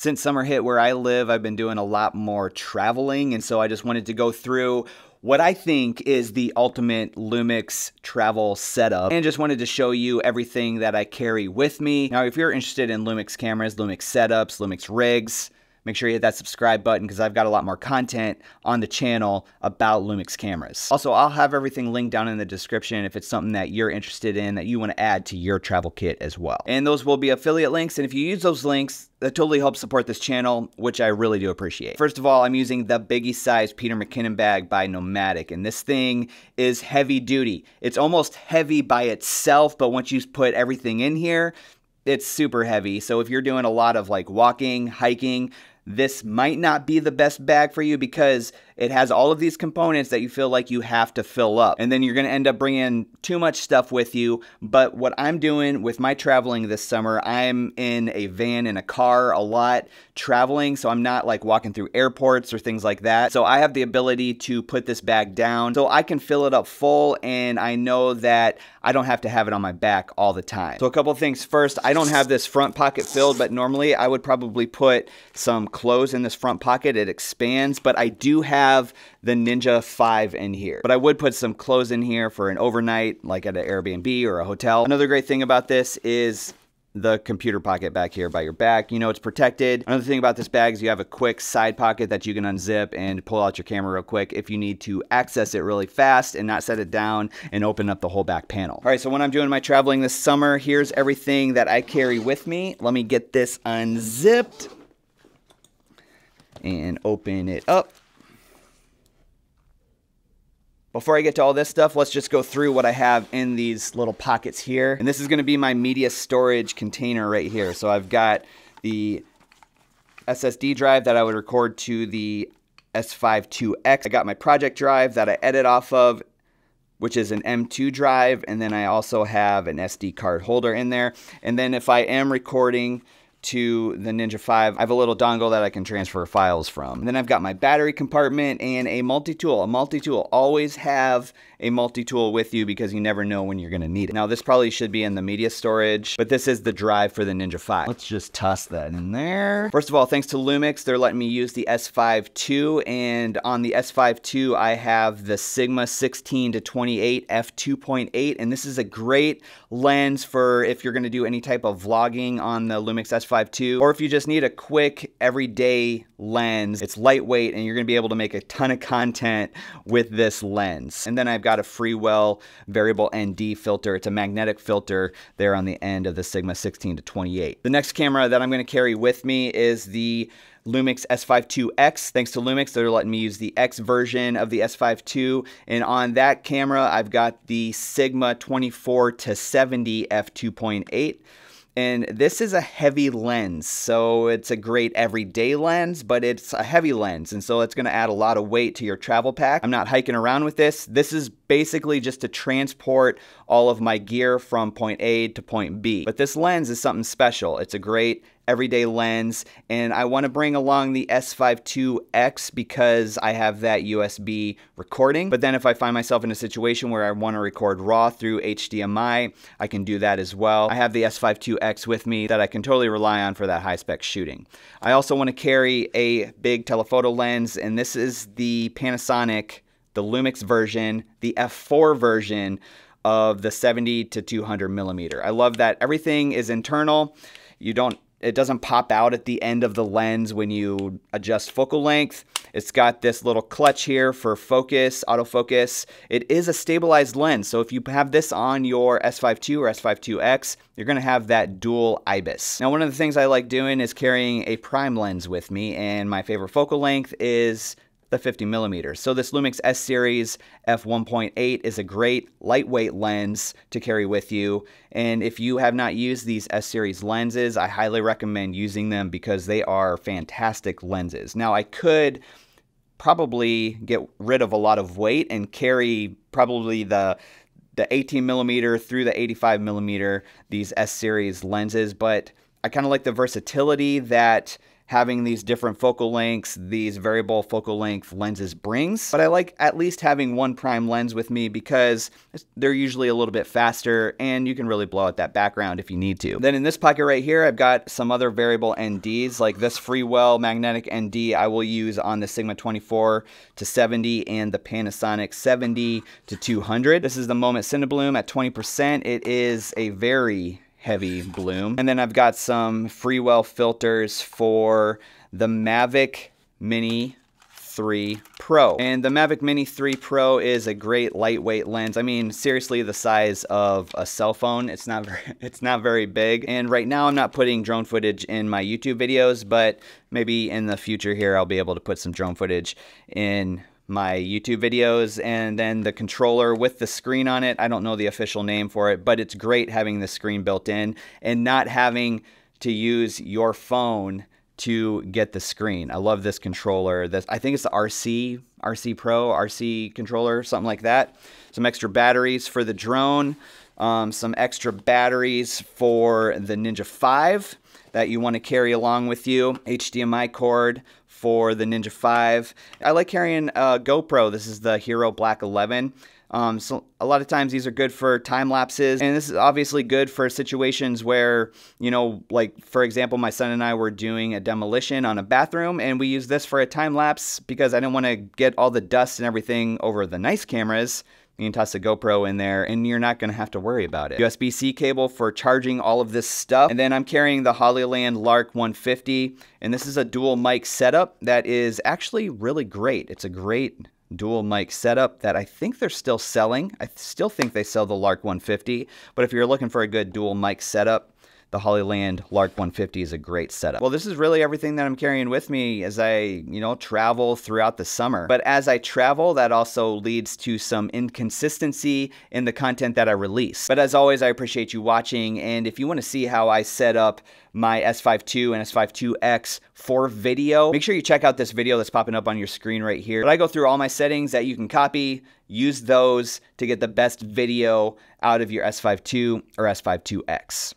Since summer hit where I live, I've been doing a lot more traveling, and so I just wanted to go through what I think is the ultimate Lumix travel setup and just wanted to show you everything that I carry with me. Now, if you're interested in Lumix cameras, Lumix setups, Lumix rigs, make sure you hit that subscribe button because I've got a lot more content on the channel about Lumix cameras. Also, I'll have everything linked down in the description if it's something that you're interested in that you want to add to your travel kit as well. And those will be affiliate links, and if you use those links, that totally helps support this channel, which I really do appreciate. First of all, I'm using the biggie size Peter McKinnon bag by Nomatic, and this thing is heavy duty. It's almost heavy by itself, but once you put everything in here, it's super heavy. So if you're doing a lot of like walking, hiking, this might not be the best bag for you because it has all of these components that you feel like you have to fill up. And then you're going to end up bringing too much stuff with you. But what I'm doing with my traveling this summer, I'm in a van, in a car a lot traveling. So I'm not like walking through airports or things like that. So I have the ability to put this bag down so I can fill it up full. And I know that I don't have to have it on my back all the time. So a couple things. First, I don't have this front pocket filled, but normally I would probably put some clothes in this front pocket. It expands, but I do have have the Ninja 5 in here. But I would put some clothes in here for an overnight, like at an Airbnb or a hotel. Another great thing about this is the computer pocket back here by your back. You know it's protected. Another thing about this bag is you have a quick side pocket that you can unzip and pull out your camera real quick if you need to access it really fast and not set it down and open up the whole back panel. All right, so when I'm doing my traveling this summer, here's everything that I carry with me. Let me get this unzipped and open it up. Before I get to all this stuff, let's just go through what I have in these little pockets here. And this is gonna be my media storage container right here. So I've got the SSD drive that I would record to the S5 2X. I got my project drive that I edit off of, which is an M2 drive. And then I also have an SD card holder in there. And then if I am recording to the Ninja 5, I have a little dongle that I can transfer files from. And then I've got my battery compartment and a multi-tool. A multi-tool. Always have a multi-tool with you because you never know when you're going to need it. Now this probably should be in the media storage, but this is the drive for the Ninja 5. Let's just toss that in there. First of all, thanks to Lumix, they're letting me use the S5 II, and on the S5 II, I have the Sigma 16 to 28 f2.8, and this is a great lens for if you're going to do any type of vlogging on the Lumix S5 Or if you just need a quick everyday lens. It's lightweight, and you're going to be able to make a ton of content with this lens. And then I've got a Freewell variable ND filter. It's a magnetic filter there on the end of the Sigma 16 to 28. The next camera that I'm going to carry with me is the Lumix S5 II-X. Thanks to Lumix, they're letting me use the X version of the S52. And on that camera, I've got the Sigma 24 to 70 f2.8. And this is a heavy lens, so it's a great everyday lens, but it's a heavy lens, and so it's gonna add a lot of weight to your travel pack. I'm not hiking around with this. This is basically just to transport all of my gear from point A to point B. But this lens is something special. It's a great everyday lens and I want to bring along the S5 II-X because I have that USB recording. But then if I find myself in a situation where I want to record RAW through HDMI, I can do that as well. I have the S5 II-X with me that I can totally rely on for that high spec shooting. I also want to carry a big telephoto lens and this is the Panasonic the Lumix version, the f4 version of the 70 to 200 millimeter. I love that everything is internal. You don't it doesn't pop out at the end of the lens when you adjust focal length. It's got this little clutch here for focus, autofocus. It is a stabilized lens, so if you have this on your S5 II or S5 II-X, you're gonna have that dual IBIS. Now, one of the things I like doing is carrying a prime lens with me, and my favorite focal length is the 50 millimeters. So this Lumix S Series f1.8 is a great lightweight lens to carry with you. And if you have not used these S Series lenses, I highly recommend using them because they are fantastic lenses. Now I could probably get rid of a lot of weight and carry probably the the 18 millimeter through the 85 millimeter these S series lenses, but I kind of like the versatility that having these different focal lengths, these variable focal length lenses brings. But I like at least having one prime lens with me because they're usually a little bit faster and you can really blow out that background if you need to. Then in this pocket right here, I've got some other variable NDs like this Freewell magnetic ND I will use on the Sigma 24 to 70 and the Panasonic 70 to 200. This is the Moment Cinebloom at 20%. It is a very heavy bloom. And then I've got some Freewell filters for the Mavic Mini 3 Pro. And the Mavic Mini 3 Pro is a great lightweight lens. I mean, seriously, the size of a cell phone. It's not very, it's not very big. And right now I'm not putting drone footage in my YouTube videos, but maybe in the future here I'll be able to put some drone footage in my YouTube videos and then the controller with the screen on it. I don't know the official name for it, but it's great having the screen built in and not having to use your phone to get the screen. I love this controller. This I think it's the RC RC Pro RC controller, something like that. Some extra batteries for the drone, um, some extra batteries for the Ninja 5 that you want to carry along with you. HDMI cord for the Ninja 5. I like carrying a GoPro. This is the Hero Black 11. Um, so a lot of times these are good for time lapses, and this is obviously good for situations where, you know, like for example, my son and I were doing a demolition on a bathroom, and we used this for a time lapse because I didn't want to get all the dust and everything over the nice cameras. You toss a GoPro in there and you're not going to have to worry about it. USB-C cable for charging all of this stuff. And then I'm carrying the Hollyland Lark 150 and this is a dual mic setup that is actually really great. It's a great dual mic setup that I think they're still selling. I still think they sell the Lark 150, but if you're looking for a good dual mic setup, the Hollyland Lark 150 is a great setup. Well, this is really everything that I'm carrying with me as I, you know, travel throughout the summer. But as I travel, that also leads to some inconsistency in the content that I release. But as always, I appreciate you watching. And if you want to see how I set up my S5 II and S5 X for video, make sure you check out this video that's popping up on your screen right here. But I go through all my settings that you can copy, use those to get the best video out of your S5 II or S5 IIX.